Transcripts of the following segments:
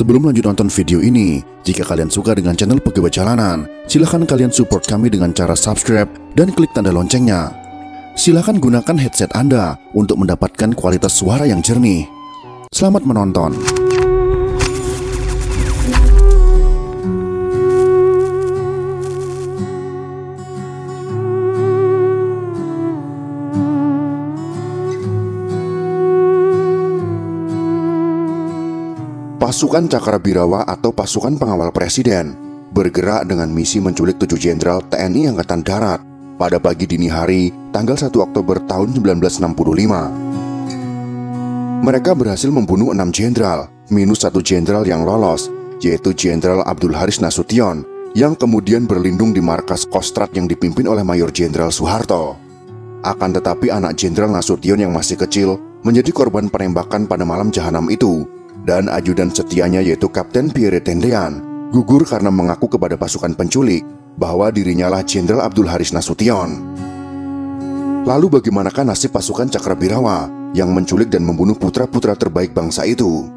Sebelum lanjut nonton video ini, jika kalian suka dengan channel Pegawai Jalanan, silahkan kalian support kami dengan cara subscribe dan klik tanda loncengnya. Silahkan gunakan headset Anda untuk mendapatkan kualitas suara yang jernih. Selamat menonton. Pasukan Cakrabirawa atau pasukan pengawal presiden bergerak dengan misi menculik tujuh jenderal TNI Angkatan Darat pada pagi dini hari tanggal 1 Oktober tahun 1965. Mereka berhasil membunuh enam jenderal, minus satu jenderal yang lolos, yaitu Jenderal Abdul Haris Nasution, yang kemudian berlindung di markas Kostrad yang dipimpin oleh Mayor Jenderal Soeharto. Akan tetapi anak Jenderal Nasution yang masih kecil menjadi korban penembakan pada malam jahanam itu dan ajudan setianya yaitu Kapten Pierre Tendean gugur karena mengaku kepada pasukan penculik bahwa dirinya lah Jenderal Abdul Haris Nasution. Lalu bagaimanakah nasib pasukan Cakrabirawa yang menculik dan membunuh putra-putra terbaik bangsa itu?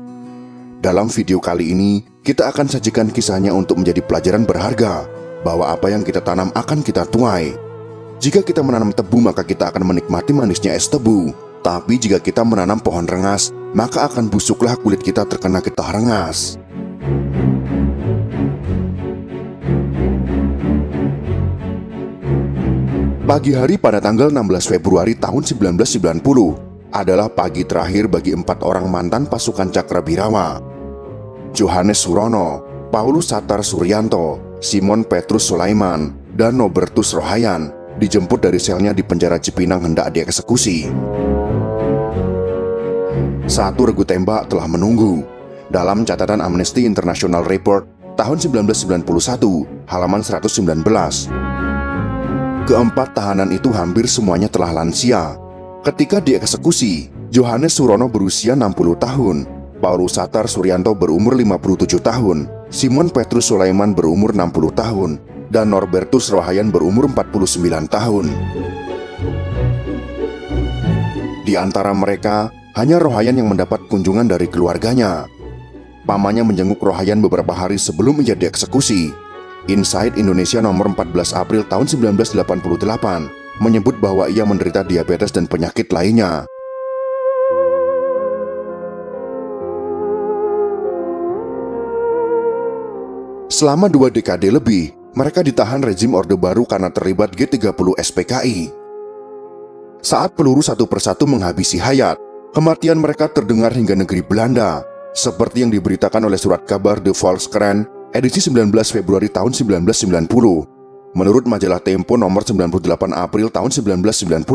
Dalam video kali ini, kita akan sajikan kisahnya untuk menjadi pelajaran berharga bahwa apa yang kita tanam akan kita tuai. Jika kita menanam tebu, maka kita akan menikmati manisnya es tebu. Tapi jika kita menanam pohon rengas, maka akan busuklah kulit kita terkena getah rengas. Pagi hari pada tanggal 16 Februari tahun 1990 adalah pagi terakhir bagi empat orang mantan pasukan Cakrabirawa. Johannes Surono, Paulus Satar Suryanto, Simon Petrus Sulaiman, dan Nobertus Rohayan dijemput dari selnya di penjara Cipinang hendak dieksekusi. Satu regu tembak telah menunggu. Dalam catatan Amnesty International Report tahun 1991, halaman 119. Keempat tahanan itu hampir semuanya telah lansia. Ketika dieksekusi, Johannes Surono berusia 60 tahun, Paulus Satar Suryanto berumur 57 tahun, Simon Petrus Sulaiman berumur 60 tahun, dan Norbertus Rohayan berumur 49 tahun. Di antara mereka, hanya Rohayan yang mendapat kunjungan dari keluarganya. Pamannya menjenguk Rohayan beberapa hari sebelum menjadi eksekusi. Inside Indonesia nomor 14 April tahun 1988 menyebut bahwa ia menderita diabetes dan penyakit lainnya. Selama dua dekade lebih, mereka ditahan rezim Orde Baru karena terlibat G30 SPKI. Saat peluru satu persatu menghabisi hayat, Kematian mereka terdengar hingga negeri Belanda, seperti yang diberitakan oleh surat kabar The Volkskrant edisi 19 Februari tahun 1990. Menurut majalah Tempo nomor 98 April tahun 1990,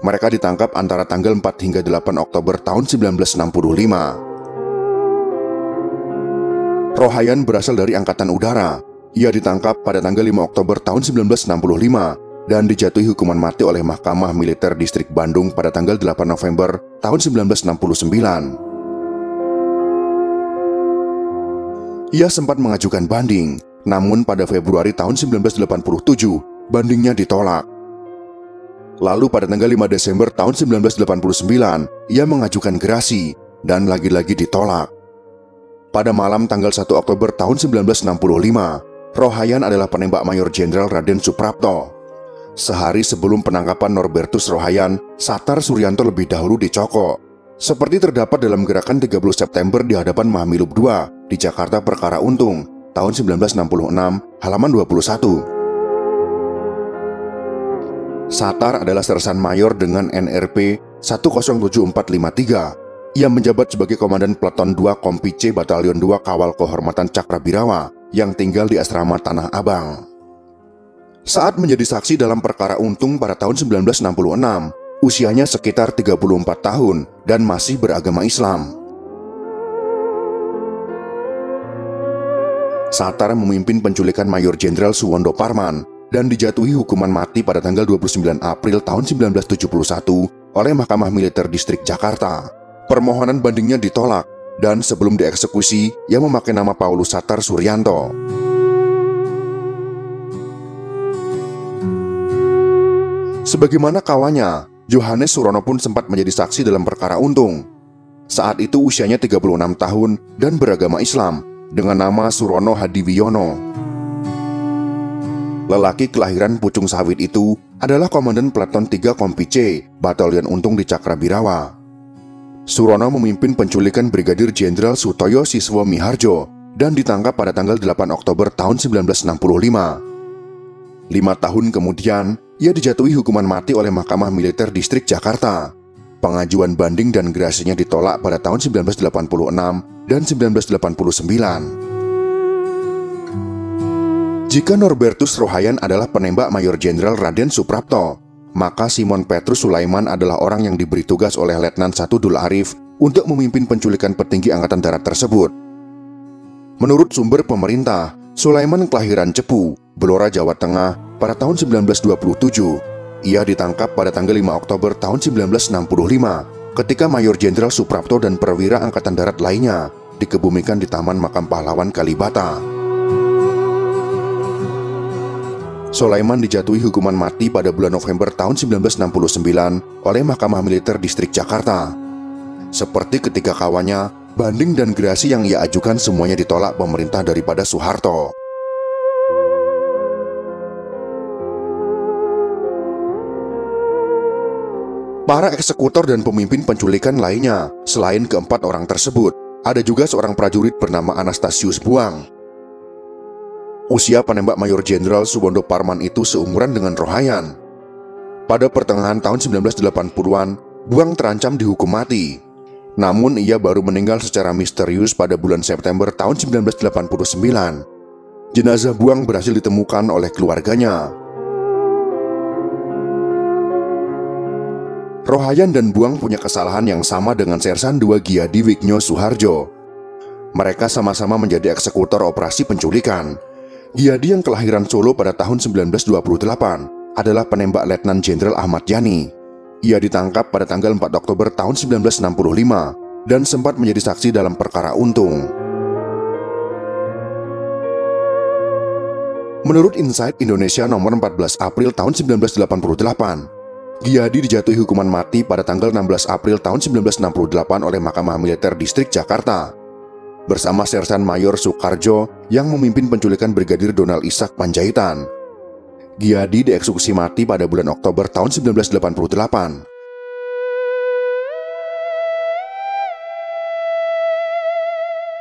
mereka ditangkap antara tanggal 4 hingga 8 Oktober tahun 1965. Rohayan berasal dari Angkatan Udara. Ia ditangkap pada tanggal 5 Oktober tahun 1965 dan dijatuhi hukuman mati oleh Mahkamah Militer Distrik Bandung pada tanggal 8 November tahun 1969. Ia sempat mengajukan banding, namun pada Februari tahun 1987, bandingnya ditolak. Lalu pada tanggal 5 Desember tahun 1989, ia mengajukan gerasi dan lagi-lagi ditolak. Pada malam tanggal 1 Oktober tahun 1965, Rohayan adalah penembak Mayor Jenderal Raden Suprapto Sehari sebelum penangkapan Norbertus Rohayan, Satar Suryanto lebih dahulu dicokok. Seperti terdapat dalam gerakan 30 September di hadapan Mahmilub II di Jakarta Perkara Untung tahun 1966 halaman 21. Satar adalah sersan mayor dengan NRP 107453. Ia menjabat sebagai Komandan Peleton 2 Kompi C Batalion 2 Kawal Kehormatan Cakrabirawa yang tinggal di asrama Tanah Abang. Saat menjadi saksi dalam perkara untung pada tahun 1966, usianya sekitar 34 tahun dan masih beragama Islam. Satar memimpin penculikan Mayor Jenderal Suwondo Parman dan dijatuhi hukuman mati pada tanggal 29 April tahun 1971 oleh Mahkamah Militer Distrik Jakarta. Permohonan bandingnya ditolak dan sebelum dieksekusi, ia memakai nama Paulus Satar Suryanto. Sebagaimana kawannya, Johannes Surono pun sempat menjadi saksi dalam perkara untung. Saat itu usianya 36 tahun dan beragama Islam, dengan nama Surono Hadiwiono. Lelaki kelahiran Pucung Sawit itu adalah Komandan Peleton 3 Kompi C, Batalion Untung di Cakrabirawa. Surono memimpin penculikan Brigadir Jenderal Sutoyo Siswo Miharjo dan ditangkap pada tanggal 8 Oktober tahun 1965. Lima tahun kemudian, ia dijatuhi hukuman mati oleh Mahkamah Militer Distrik Jakarta. Pengajuan banding dan gerasinya ditolak pada tahun 1986 dan 1989. Jika Norbertus Rohayan adalah penembak Mayor Jenderal Raden Suprapto, maka Simon Petrus Sulaiman adalah orang yang diberi tugas oleh Letnan 1 Dul Arif untuk memimpin penculikan petinggi Angkatan Darat tersebut. Menurut sumber pemerintah, Sulaiman kelahiran Cepu, Belora, Jawa Tengah pada tahun 1927. Ia ditangkap pada tanggal 5 Oktober tahun 1965 ketika Mayor Jenderal Suprapto dan perwira Angkatan Darat lainnya dikebumikan di Taman Makam Pahlawan Kalibata. Sulaiman dijatuhi hukuman mati pada bulan November tahun 1969 oleh Mahkamah Militer Distrik Jakarta. Seperti ketika kawannya, banding dan gerasi yang ia ajukan semuanya ditolak pemerintah daripada Soeharto. Para eksekutor dan pemimpin penculikan lainnya, selain keempat orang tersebut, ada juga seorang prajurit bernama Anastasius Buang Usia penembak Mayor Jenderal Subondo Parman itu seumuran dengan Rohayan. Pada pertengahan tahun 1980-an, Buang terancam dihukum mati. Namun ia baru meninggal secara misterius pada bulan September tahun 1989. Jenazah Buang berhasil ditemukan oleh keluarganya. Rohayan dan Buang punya kesalahan yang sama dengan Sersan 2 Giadi Wigno Suharjo. Mereka sama-sama menjadi eksekutor operasi penculikan. Giadi yang kelahiran Solo pada tahun 1928 adalah penembak Letnan Jenderal Ahmad Yani. Ia ditangkap pada tanggal 4 Oktober tahun 1965 dan sempat menjadi saksi dalam perkara untung. Menurut Insight Indonesia nomor 14 April tahun 1988, Giadi dijatuhi hukuman mati pada tanggal 16 April tahun 1968 oleh Mahkamah Militer Distrik Jakarta bersama Sersan Mayor Soekarjo yang memimpin penculikan Brigadir Donald Ishak Panjaitan. Giadi dieksekusi mati pada bulan Oktober tahun 1988.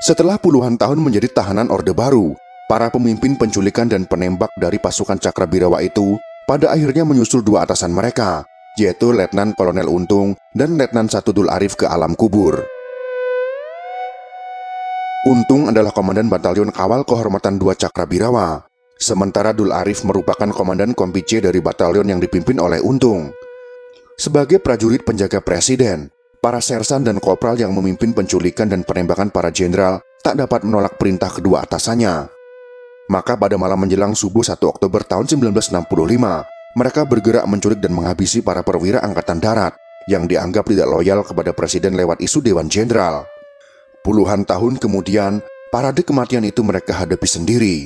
Setelah puluhan tahun menjadi tahanan Orde Baru, para pemimpin penculikan dan penembak dari pasukan Cakrabirawa itu pada akhirnya menyusul dua atasan mereka, yaitu Letnan Kolonel Untung dan Letnan Satudul Arif ke alam kubur. Untung adalah komandan Batalion Kawal Kehormatan 2 Cakrabirawa, sementara Dul Arif merupakan komandan Kompi C dari batalion yang dipimpin oleh Untung. Sebagai prajurit penjaga presiden, para sersan dan kopral yang memimpin penculikan dan penembakan para jenderal tak dapat menolak perintah kedua atasannya. Maka pada malam menjelang subuh 1 Oktober tahun 1965, mereka bergerak menculik dan menghabisi para perwira angkatan darat yang dianggap tidak loyal kepada presiden lewat isu Dewan Jenderal. Puluhan tahun kemudian, parade kematian itu mereka hadapi sendiri.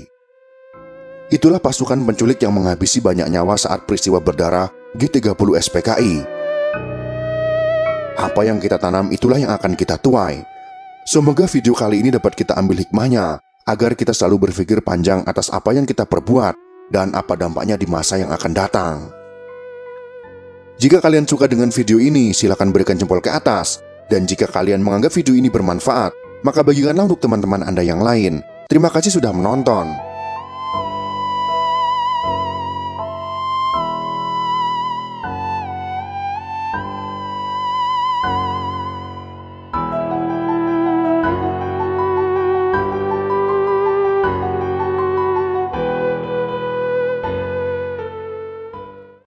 Itulah pasukan penculik yang menghabisi banyak nyawa saat peristiwa berdarah G30 SPKI. Apa yang kita tanam itulah yang akan kita tuai. Semoga video kali ini dapat kita ambil hikmahnya, agar kita selalu berpikir panjang atas apa yang kita perbuat dan apa dampaknya di masa yang akan datang. Jika kalian suka dengan video ini, silahkan berikan jempol ke atas dan jika kalian menganggap video ini bermanfaat, maka bagikanlah untuk teman-teman Anda yang lain. Terima kasih sudah menonton.